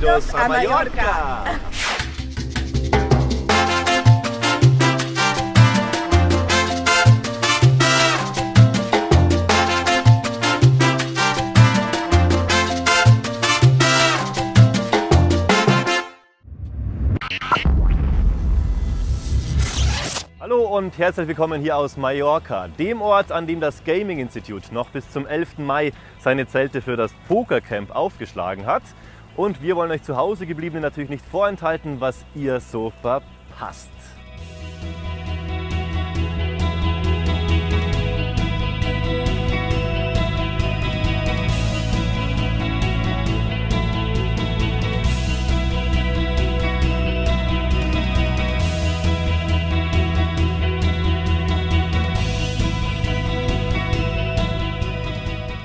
Bienvenidos a Mallorca. Hallo und herzlich willkommen hier aus Mallorca, dem Ort, an dem das Gaming Institute noch bis zum 11. Mai seine Zelte für das Pokercamp aufgeschlagen hat. Und wir wollen euch zu Hause gebliebenen natürlich nicht vorenthalten, was ihr so verpasst.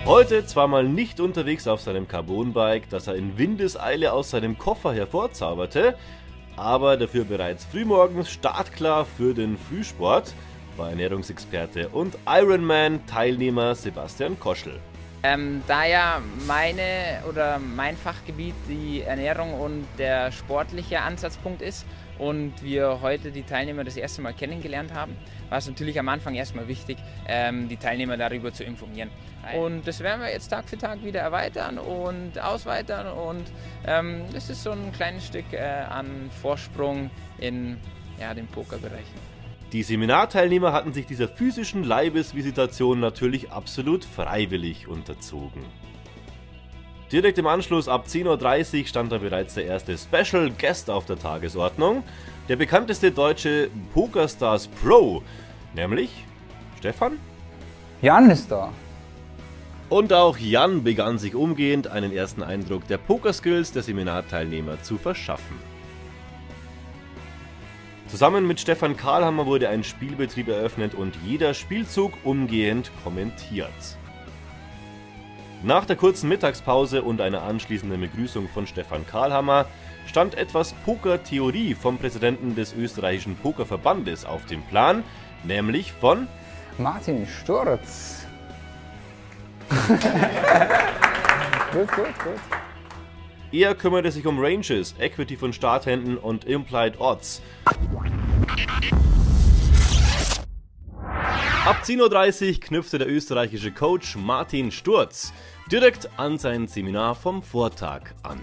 Heute zwar mal nicht unterwegs auf seinem Carbon-Bike, das er in Windeseile aus seinem Koffer hervorzauberte, aber dafür bereits frühmorgens startklar für den Frühsport, war Ernährungsexperte und Ironman-Teilnehmer Sebastian Koschel. Ähm, da ja meine oder mein Fachgebiet die Ernährung und der sportliche Ansatzpunkt ist und wir heute die Teilnehmer das erste Mal kennengelernt haben, war es natürlich am Anfang erstmal wichtig, ähm, die Teilnehmer darüber zu informieren. Und das werden wir jetzt Tag für Tag wieder erweitern und ausweitern und ähm, das ist so ein kleines Stück äh, an Vorsprung in ja, den Pokerbereichen. Die Seminarteilnehmer hatten sich dieser physischen Leibesvisitation natürlich absolut freiwillig unterzogen. Direkt im Anschluss ab 10.30 Uhr stand da bereits der erste Special Guest auf der Tagesordnung, der bekannteste deutsche Pokerstars Pro, nämlich Stefan? Jan ist da. Und auch Jan begann sich umgehend einen ersten Eindruck der Pokerskills der Seminarteilnehmer zu verschaffen. Zusammen mit Stefan Karlhammer wurde ein Spielbetrieb eröffnet und jeder Spielzug umgehend kommentiert. Nach der kurzen Mittagspause und einer anschließenden Begrüßung von Stefan Karlhammer stand etwas Pokertheorie vom Präsidenten des österreichischen Pokerverbandes auf dem Plan, nämlich von Martin Sturz. gut, gut, gut. Er kümmerte sich um Ranges, Equity von Starthänden und Implied Odds. Ab 10.30 Uhr knüpfte der österreichische Coach Martin Sturz direkt an sein Seminar vom Vortag an.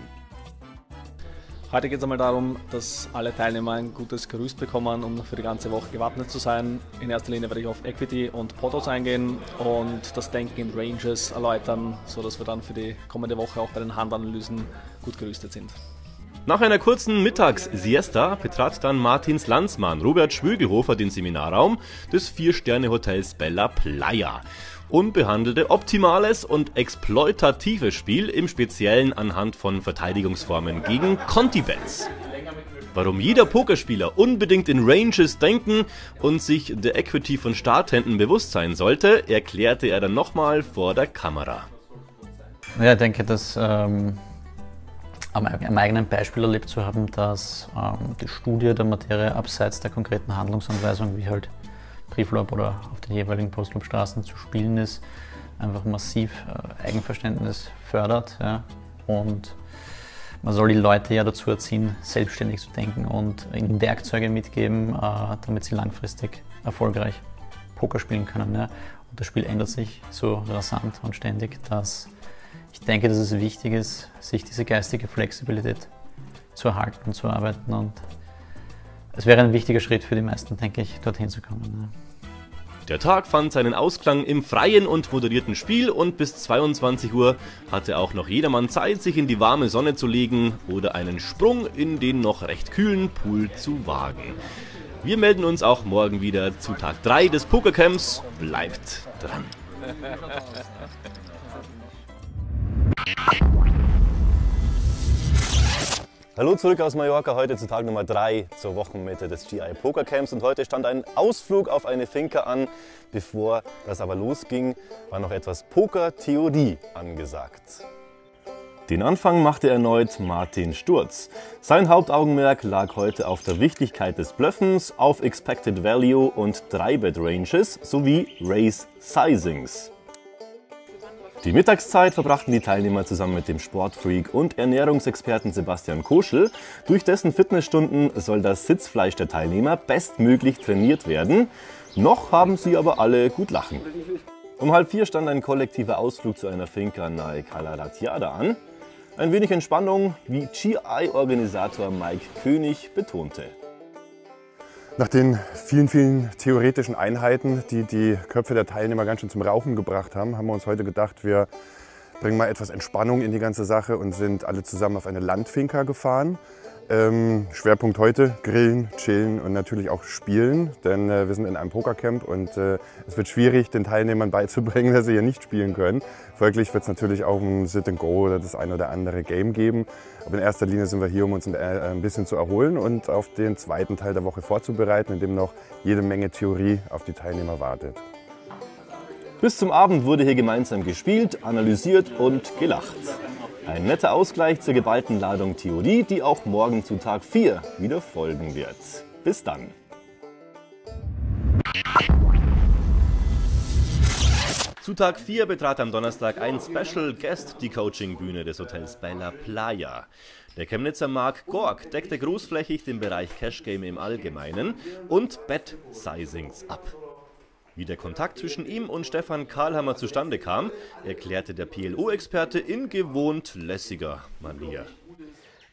Heute geht es einmal darum, dass alle Teilnehmer ein gutes Gerüst bekommen, um für die ganze Woche gewappnet zu sein. In erster Linie werde ich auf Equity und Potos eingehen und das Denken in Ranges erläutern, sodass wir dann für die kommende Woche auch bei den Handanalysen gut gerüstet sind. Nach einer kurzen Mittagssiesta betrat dann Martins Landsmann Robert Schwögelhofer den Seminarraum des Vier-Sterne-Hotels Bella Playa und behandelte optimales und exploitatives Spiel im Speziellen anhand von Verteidigungsformen gegen Conti-Bets. Warum jeder Pokerspieler unbedingt in Ranges denken und sich der Equity von Starthänden bewusst sein sollte, erklärte er dann nochmal vor der Kamera. Ja, ich denke, dass ähm, am, eigenen Beispiel erlebt zu haben, dass ähm, die Studie der Materie abseits der konkreten Handlungsanweisung, wie halt Brieflob oder auf den jeweiligen Postlobstraßen zu spielen ist, einfach massiv äh, Eigenverständnis fördert. Ja. Und man soll die Leute ja dazu erziehen, selbstständig zu denken und ihnen Werkzeuge mitgeben, äh, damit sie langfristig erfolgreich Poker spielen können. Ja. Und das Spiel ändert sich so rasant und ständig, dass ich denke, dass es wichtig ist, sich diese geistige Flexibilität zu erhalten zu arbeiten. Und es wäre ein wichtiger Schritt für die meisten, denke ich, dorthin zu kommen. Der Tag fand seinen Ausklang im freien und moderierten Spiel und bis 22 Uhr hatte auch noch jedermann Zeit, sich in die warme Sonne zu legen oder einen Sprung in den noch recht kühlen Pool zu wagen. Wir melden uns auch morgen wieder zu Tag 3 des Pokercamps. Bleibt dran! Hallo zurück aus Mallorca, heute zu Tag Nummer 3 zur Wochenmitte des GI Poker Camps und heute stand ein Ausflug auf eine Finca an. Bevor das aber losging, war noch etwas Poker-Theorie angesagt. Den Anfang machte erneut Martin Sturz. Sein Hauptaugenmerk lag heute auf der Wichtigkeit des Bluffens, auf Expected Value und 3-Bet Ranges sowie Race Sizings. Die Mittagszeit verbrachten die Teilnehmer zusammen mit dem Sportfreak und Ernährungsexperten Sebastian Koschel. Durch dessen Fitnessstunden soll das Sitzfleisch der Teilnehmer bestmöglich trainiert werden. Noch haben sie aber alle gut lachen. Um halb vier stand ein kollektiver Ausflug zu einer Finca nahe Calaratiada an. Ein wenig Entspannung, wie GI-Organisator Mike König betonte. Nach den vielen, vielen theoretischen Einheiten, die die Köpfe der Teilnehmer ganz schön zum Rauchen gebracht haben, haben wir uns heute gedacht, wir bringen mal etwas Entspannung in die ganze Sache und sind alle zusammen auf eine Landfinca gefahren. Ähm, Schwerpunkt heute Grillen, Chillen und natürlich auch Spielen, denn äh, wir sind in einem Pokercamp und äh, es wird schwierig, den Teilnehmern beizubringen, dass sie hier nicht spielen können. Folglich wird es natürlich auch ein Sit and Go oder das ein oder andere Game geben. Aber in erster Linie sind wir hier, um uns ein, äh, ein bisschen zu erholen und auf den zweiten Teil der Woche vorzubereiten, in dem noch jede Menge Theorie auf die Teilnehmer wartet. Bis zum Abend wurde hier gemeinsam gespielt, analysiert und gelacht. Ein netter Ausgleich zur geballten Ladung Theorie, die auch morgen zu Tag 4 wieder folgen wird. Bis dann. Zu Tag 4 betrat am Donnerstag ein Special Guest die Coaching-Bühne des Hotels Bella Playa. Der Chemnitzer Mark Gork deckte großflächig den Bereich Cash Game im Allgemeinen und Bet-Sizings ab. Wie der Kontakt zwischen ihm und Stefan Karlhammer zustande kam, erklärte der PLO-Experte in gewohnt lässiger Manier.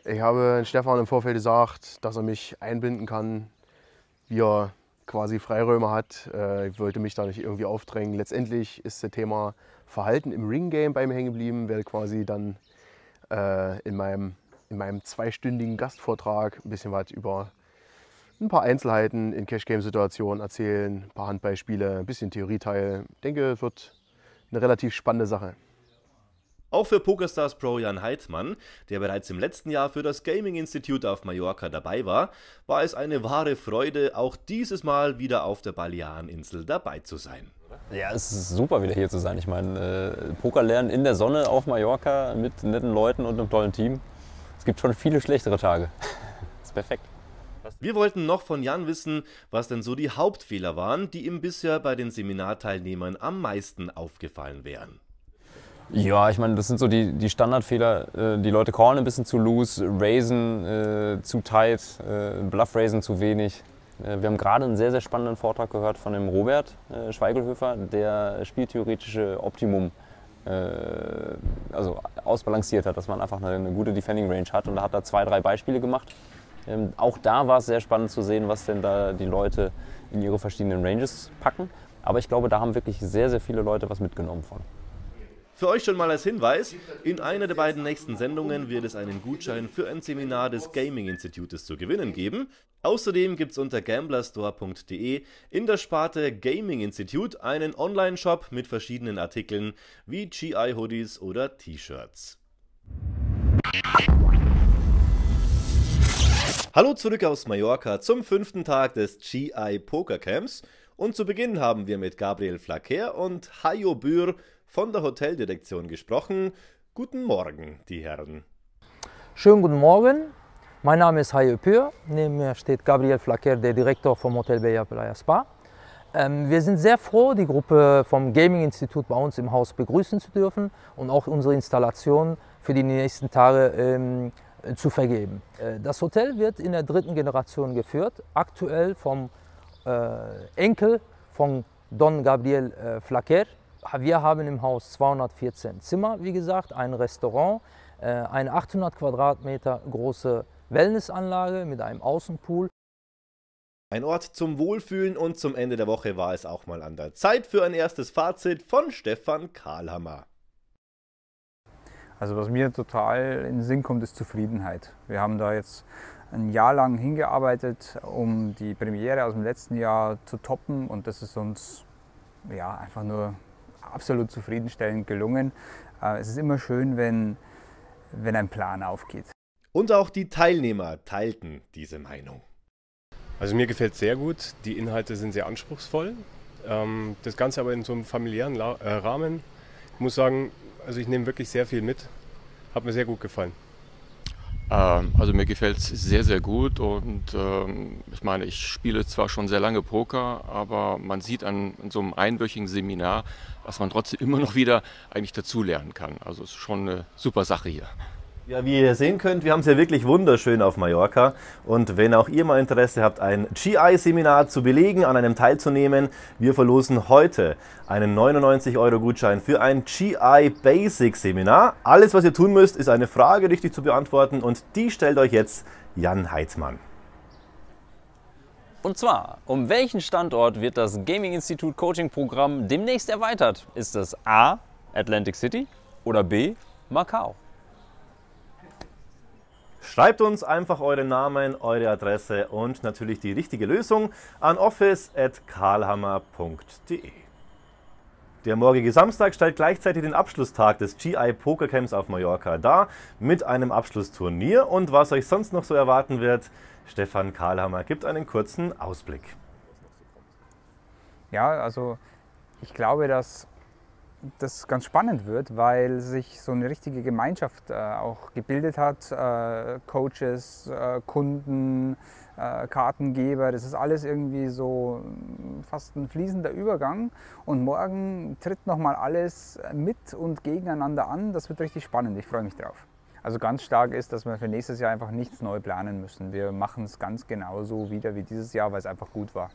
Ich habe Stefan im Vorfeld gesagt, dass er mich einbinden kann, wie er quasi Freiräume hat. Äh, ich wollte mich da nicht irgendwie aufdrängen. Letztendlich ist das Thema Verhalten im Ring-Game bei mir hängen geblieben, werde quasi dann äh, in, meinem, in meinem zweistündigen Gastvortrag ein bisschen was über ein paar Einzelheiten in Cash-Game-Situationen erzählen, ein paar Handbeispiele, ein bisschen Theorieteil. Ich denke, es wird eine relativ spannende Sache. Auch für PokerStars Pro Jan Heidmann, der bereits im letzten Jahr für das Gaming Institute auf Mallorca dabei war, war es eine wahre Freude, auch dieses Mal wieder auf der Baleareninsel dabei zu sein. Ja, es ist super, wieder hier zu sein. Ich meine, äh, Poker lernen in der Sonne auf Mallorca mit netten Leuten und einem tollen Team. Es gibt schon viele schlechtere Tage. ist perfekt. Wir wollten noch von Jan wissen, was denn so die Hauptfehler waren, die ihm bisher bei den Seminarteilnehmern am meisten aufgefallen wären. Ja, ich meine, das sind so die, die Standardfehler. Äh, die Leute callen ein bisschen zu loose, raisen äh, zu tight, äh, bluff raisen zu wenig. Äh, wir haben gerade einen sehr, sehr spannenden Vortrag gehört von dem Robert äh, Schweigelhöfer, der spieltheoretische Optimum äh, also ausbalanciert hat, dass man einfach eine, eine, gute Defending Range hat. Und da hat er zwei, drei Beispiele gemacht. Ähm, auch da war es sehr spannend zu sehen, was denn da die Leute in ihre verschiedenen Ranges packen. Aber ich glaube, da haben wirklich sehr, sehr viele Leute was mitgenommen von. Für euch schon mal als Hinweis, in einer der beiden nächsten Sendungen wird es einen Gutschein für ein Seminar des Gaming Institutes zu gewinnen geben. Außerdem gibt es unter gamblerstore.de in der Sparte Gaming Institute einen Online-Shop mit verschiedenen Artikeln wie GI-Hoodies oder T-Shirts. Hallo zurück aus Mallorca zum fünften Tag des GI Poker Camps und zu Beginn haben wir mit Gabriel Flacker und Hajo Bür von der Hoteldirektion gesprochen. Guten Morgen, die Herren. Schönen guten Morgen. Mein Name ist Hajo Pür. Neben mir steht Gabriel Flacker, der Direktor vom Hotel Bella Playa Spa. Ähm, wir sind sehr froh, die Gruppe vom Gaming Institut bei uns im Haus begrüßen zu dürfen und auch unsere Installation für die nächsten Tage ähm, zu vergeben. Äh, das Hotel wird in der dritten Generation geführt, aktuell vom äh, Enkel von Don Gabriel äh, Flaquer. Wir haben im Haus 214 Zimmer, wie gesagt, ein Restaurant, eine 800 Quadratmeter große Wellnessanlage mit einem Außenpool. Ein Ort zum Wohlfühlen und zum Ende der Woche war es auch mal an der Zeit für ein erstes Fazit von Stefan Karlhammer. Also was mir total in den Sinn kommt, ist Zufriedenheit. Wir haben da jetzt ein Jahr lang hingearbeitet, um die Premiere aus dem letzten Jahr zu toppen und das ist uns ja, einfach nur absolut zufriedenstellend gelungen. Äh, es ist immer schön, wenn, wenn ein Plan aufgeht. Und auch die Teilnehmer teilten diese Meinung. Also mir gefällt sehr gut, die Inhalte sind sehr anspruchsvoll. Ähm, das Ganze aber in so einem familiären äh, Rahmen. Ich muss sagen, also ich nehme wirklich sehr viel mit. Hat mir sehr gut gefallen. Ähm, also mir gefällt es sehr, sehr gut und ähm, ich meine, ich spiele zwar schon sehr lange Poker, aber man sieht an, an so einem einwöchigen Seminar, dass man trotzdem immer noch wieder eigentlich dazulernen kann. Also es ist schon eine super Sache hier. Ja, wie ihr sehen könnt, wir haben es ja wirklich wunderschön auf Mallorca. Und wenn auch ihr mal Interesse habt, ein GI-Seminar zu belegen, an einem teilzunehmen, wir verlosen heute einen 99-Euro-Gutschein für ein GI Basic-Seminar. Alles, was ihr tun müsst, ist eine Frage richtig zu beantworten und die stellt euch jetzt Jan Heitzmann. Und zwar, um welchen Standort wird das Gaming Institute Coaching Programm demnächst erweitert? Ist das A. Atlantic City oder B. Macau? Schreibt uns einfach euren Namen, eure Adresse und natürlich die richtige Lösung an office.karlhammer.de. Der morgige Samstag stellt gleichzeitig den Abschlusstag des GI Poker Camps auf Mallorca dar mit einem Abschlussturnier und was euch sonst noch so erwarten wird, Stefan Karlhammer gibt einen kurzen Ausblick. Ja, also ich glaube, dass das ganz spannend wird, weil sich so eine richtige Gemeinschaft äh, auch gebildet hat. Äh, Coaches, äh, Kunden, äh, Kartengeber, das ist alles irgendwie so mm, fast ein fließender Übergang. Und morgen tritt nochmal alles mit und gegeneinander an. Das wird richtig spannend. Ich freue mich drauf. Also ganz stark ist, dass wir für nächstes Jahr einfach nichts neu planen müssen. Wir machen es ganz genauso wieder wie dieses Jahr, weil es einfach gut war.